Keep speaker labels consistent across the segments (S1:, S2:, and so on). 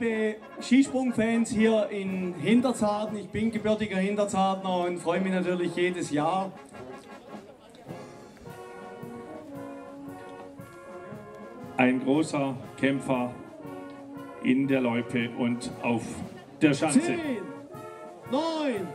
S1: Liebe Skisprungfans hier in Hinterzarten. Ich bin gebürtiger Hinterzartner und freue mich natürlich jedes Jahr.
S2: Ein großer Kämpfer in der Loipe und auf der Schanze.
S1: 10, 9,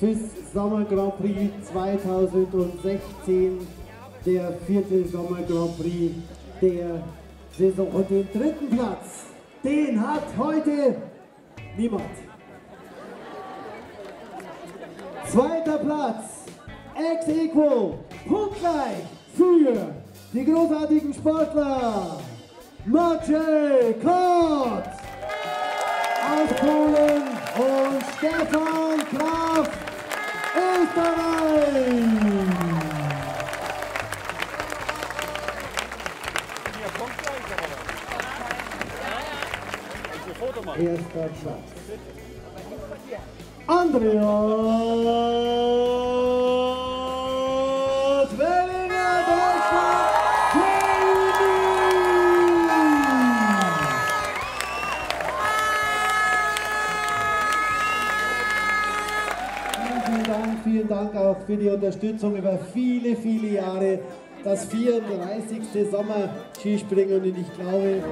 S1: FIS Sommer Grand Prix 2016, der vierte Sommer Grand Prix der Saison. Und den dritten Platz, den hat heute niemand. Zweiter Platz, ex equo, punktgleich für die großartigen Sportler Maciej Kot aus Polen und Stefan Graf Jest dobrze. Andrzej! Vielen Dank, auch für die Unterstützung über viele, viele Jahre. Das 34. Sommer-Skispringen und ich glaube,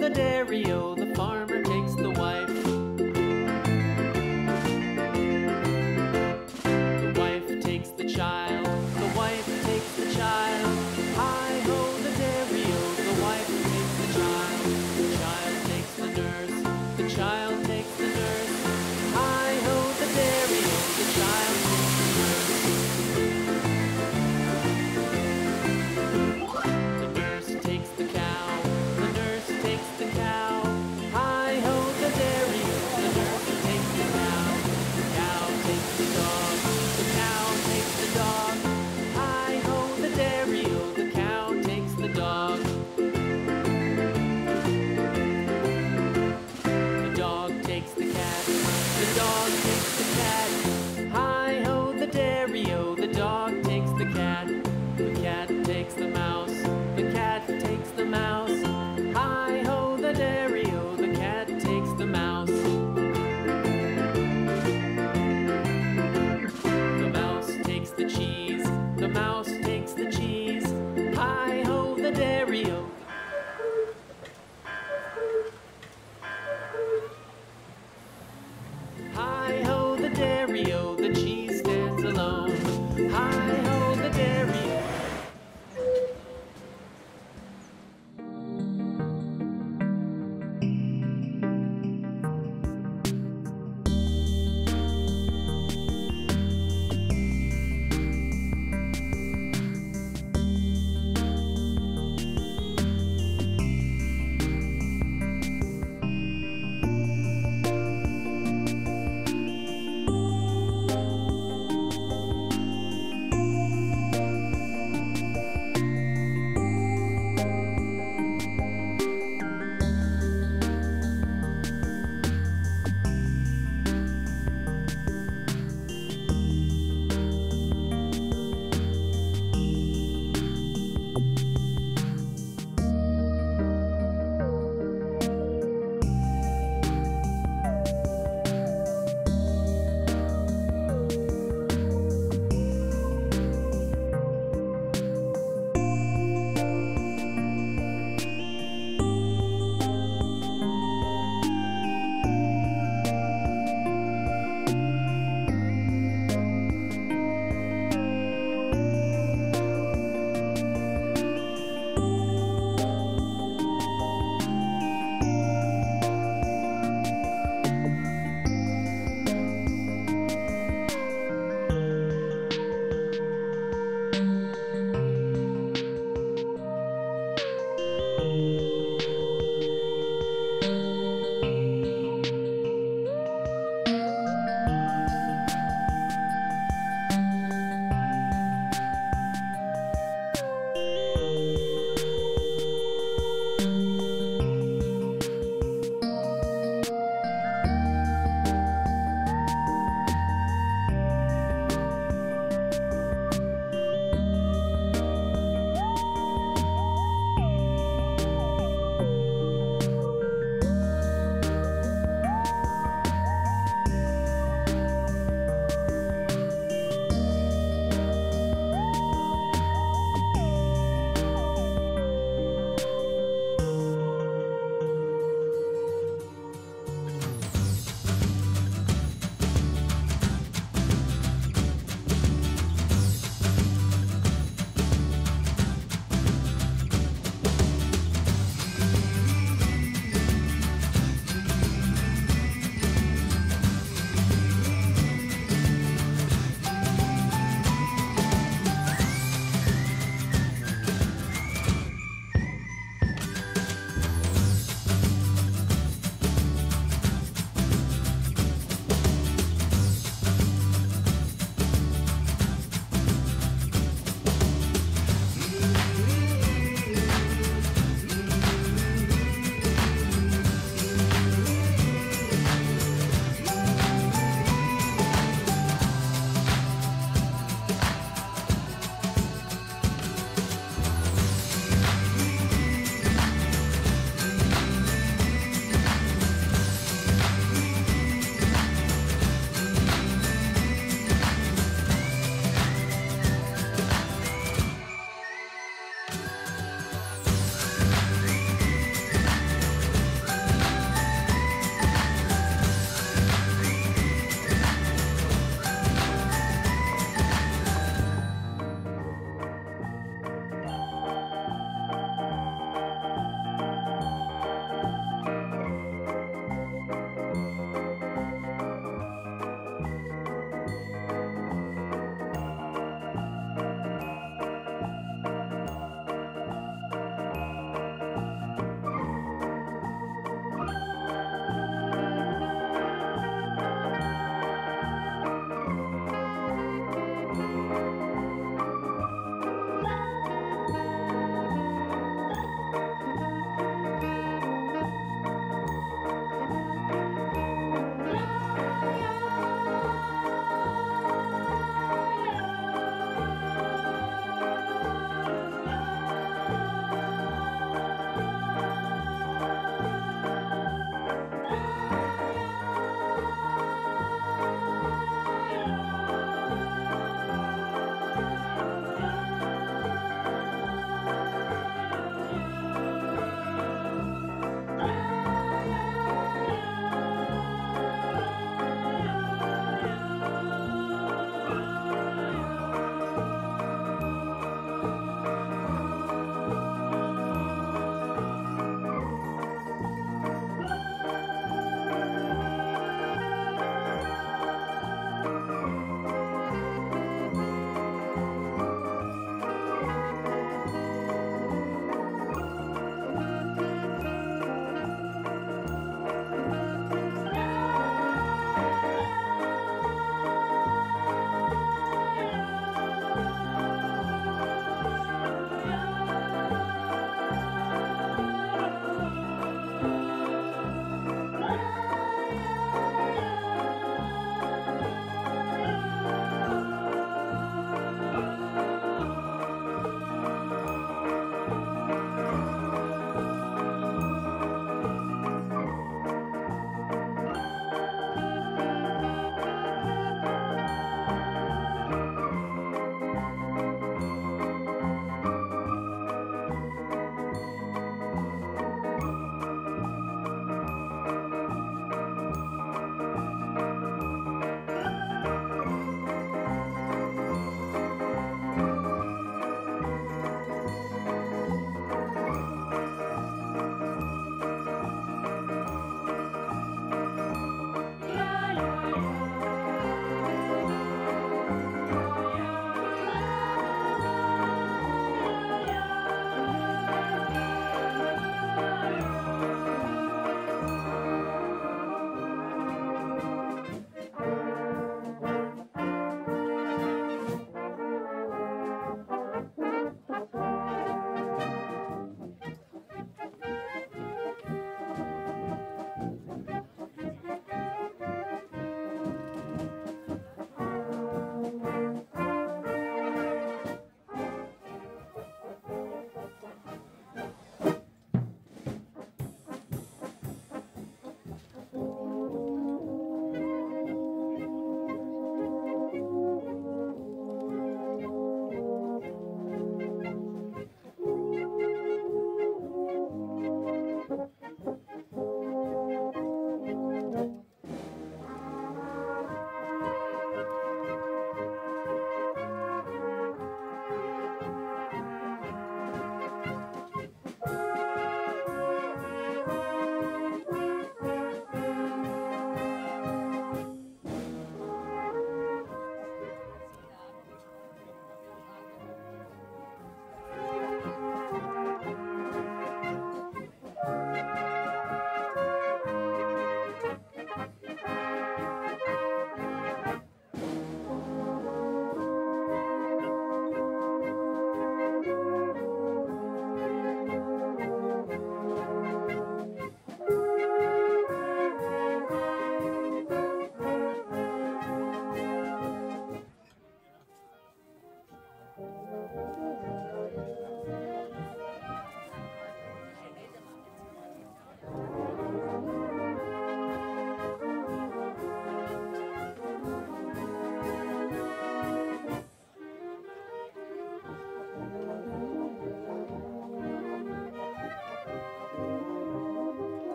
S3: the dairy, oh, the farm.